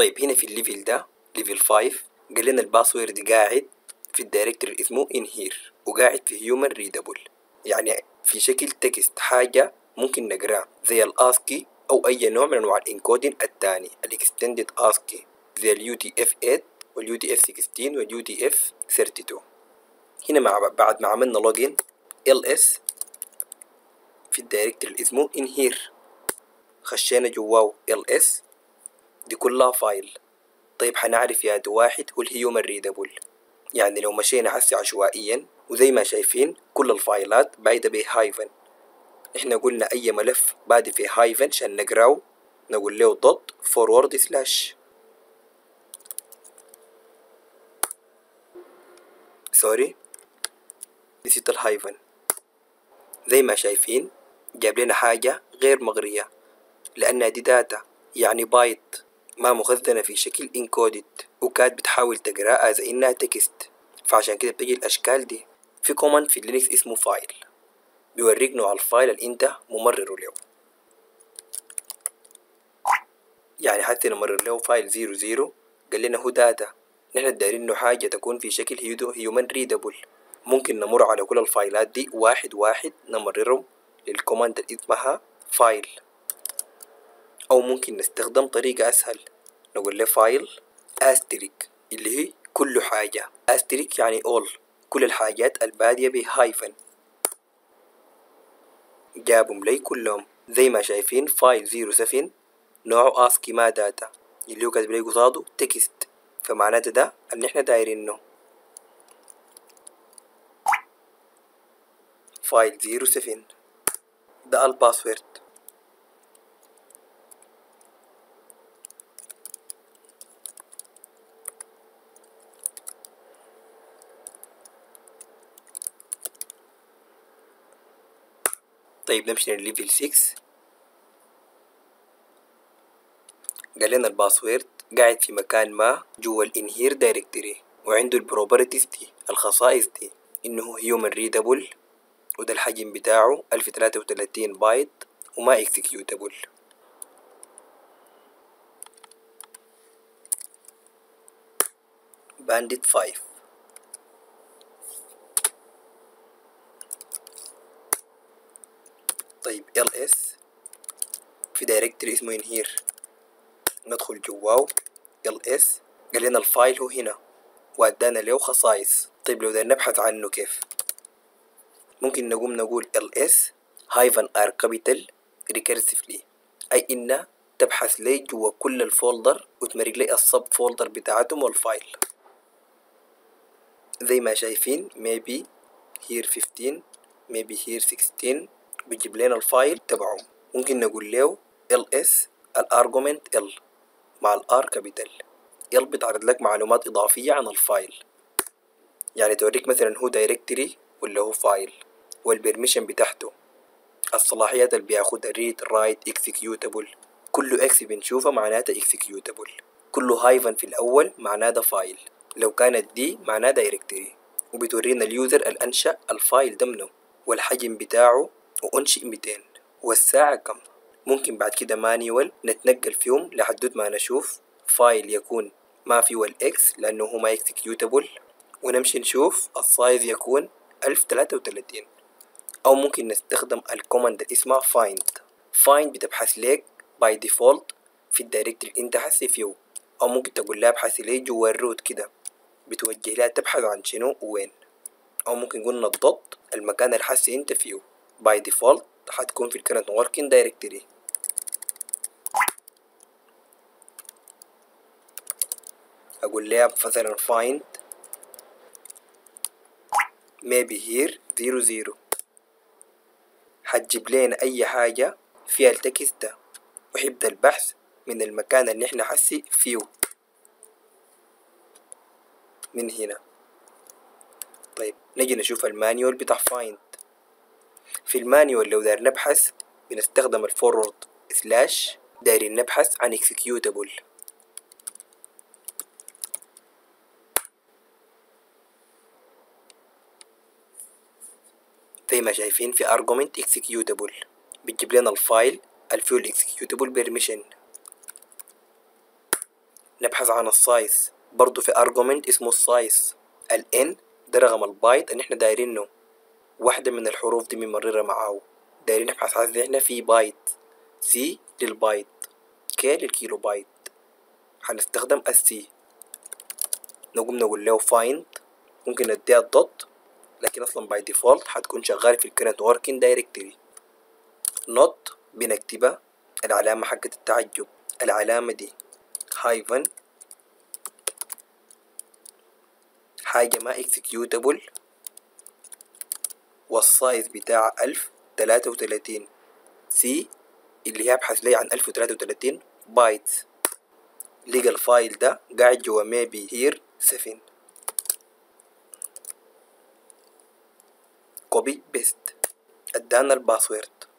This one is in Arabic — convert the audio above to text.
طيب هنا في ال level ده level 5 قال لنا ال password قاعد في ال directory اسمه in here وقاعد في human readable. يعني في شكل text حاجة ممكن نقراه زي ال ASCII أو أي نوع من أنواع ال encoding الثاني ال extended ASCII زي ال UTF 8 وال UTF 16 وال UTF 32 هنا مع بعد ما عملنا login ls في ال directory اللي اسمه in here. خشينا جواه ال ls دي كلها file. طيب حنعرف يا دي واحد هو ال human readable يعني لو مشينا هسه عشوائيا وزي ما شايفين كل ال file ات بادية ب hyphen إحنا قلنا أي ملف بادي في hyphen عشان نقراه نقول له dot forward slash sorry نسيت ال hyphen. زي ما شايفين جاب لنا حاجة غير مقرية لأنها دي data يعني بايت ما مخزنة في شكل encoded وكانت بتحاول تقراها زي إنها text فعشان كده بتجي الأشكال دي. في command في لينكس اسمه file بيوريك نوع ال file اللي أنت ممرره له يعني حتى نمرر له file zero zero قال لنا هو data نحن دايرين له حاجة تكون في شكل human readable ممكن نمر على كل ال file ات دي واحد واحد نمررهم لل command اللي اسمها file أو ممكن نستخدم طريقة أسهل. نقول له file asterisk اللي هي كل حاجة. asterisk يعني all كل الحاجات البادية ب hyphen جابهم لي كلهم. زي ما شايفين file zero seven نوعه ASCII ما data اللي هو كاتب لي قصاده text فمعناته ده اللي إحنا دايرينه file zero seven ده ال password. طيب نمشي لل level 6 قال لنا ال password قاعد في مكان ما جوا ال inhere directory وعنده ال properties دي الخصائص دي إنه human readable وده الحجم بتاعه 1033 بايت وما executable بانديت 5 طيب ls في directory اسمه here. ندخل جواه ls قال لنا ال file هو هنا. وادانا له خصائص. طيب لو بدنا نبحث عنه كيف؟ ممكن نقوم نقول ls hyphen R capital recursively أي إنه تبحث لي جوا كل ال folder وتمرق لي ال sub folder بتاعتهم وال file زي ما شايفين maybe here 15 maybe here 16 بيجيب لنا ال file تبعه. ممكن نقول له ls ال argument l مع ال R capital ال بتعرض لك معلومات إضافية عن ال file. يعني توريك مثلا هو directory ولا هو file وال permission بتاعته. الصلاحيات اللي بياخدها read write executable. كله x بنشوفه معناته executable. كله hyphen في الأول معناته file. لو كانت d معناه directory وبتورينا ال user الأنشأ ال file ده منه والحجم بتاعه وأنشئ 200 والساعة كم؟ ممكن بعد كده manual نتنقل فيهم لحدود ما نشوف file يكون ما فيه ال x لأنه هو ما executable ونمشي نشوف ال size يكون 1033 أو ممكن نستخدم ال command اللي اسمها find. Find بتبحث لك by default في ال directory انت حسي فيه أو ممكن تقول لها ابحثي لي جوا ال root كده. بتوجه لها تبحث عن شنو وين. أو ممكن قلنا الضغط المكان اللي حسي إنت فيه. By default حتكون في ال current working directory أقول لها مثلا find maybe here zero zero حتجيب لنا أي حاجة فيها ال text ده وحيبدأ البحث من المكان اللي إحنا حسي فيه. من هنا. طيب نجي نشوف ال manual بتاع find في ال manual لو داير نبحث بنستخدم ال forward slash دايرين نبحث عن executable زي ما شايفين في argument executable. بتجيب لنا ال file الفيه executable permission. نبحث عن ال size. برضو في argument اسمه ال size. ال n ده رقم البايت اللي إحنا دايرينه. واحدة من الحروف دي ممررة معاه دايرين نبحث عن إحنا في byte c لل byte k لل kilobyte هنستخدم السي نقوم نقول له find. ممكن نديها ال dot لكن أصلا by default هتكون شغال في ال current working directory not بنكتبها العلامة حقت التعجب. العلامة دي hyphen حاجة ما executable وال size بتاع ألف تلاتة وتلاتين. سي اللي هي ابحث لي عن ألف وتلاتة وتلاتين bytes لقى ال file ده قاعد جوا maybe here seven copy paste ادانا ال password.